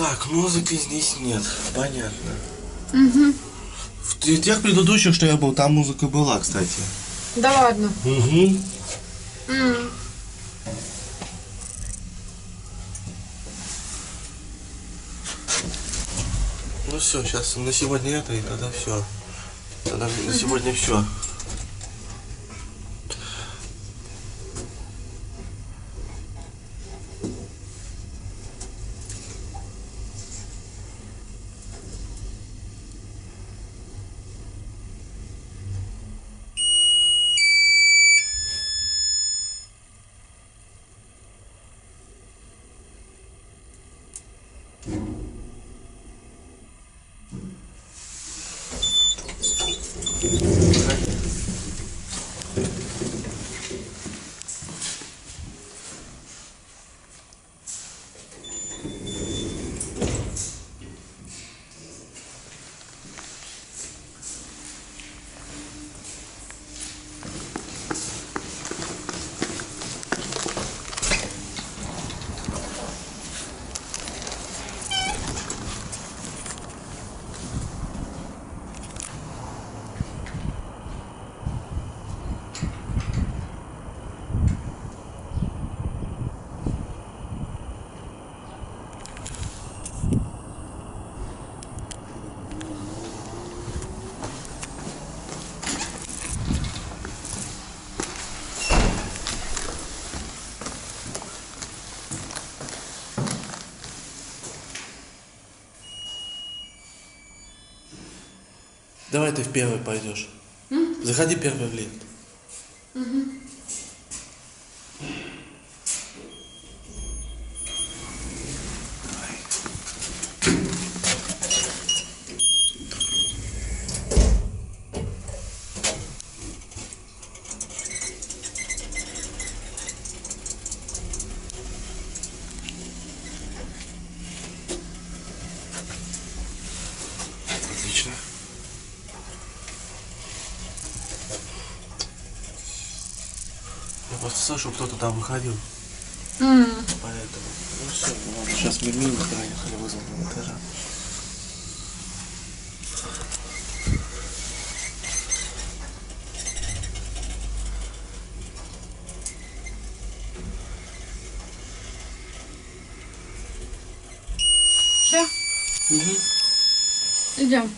Так, музыки здесь нет. Понятно. Угу. В тех предыдущих, что я был, там музыка была, кстати. Да ладно. Угу. М. Ну все, сейчас на сегодня это, и тогда все. Тогда на сегодня все. Давай ты в первый пойдешь. Заходи первый в лифт. Отлично. Я просто слышал, кто-то там выходил. М. Поэтому. Ну все, мы уже сейчас мимо проехали, вызвал на этажа. Всё, Угу. идем.